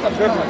Просто ферма,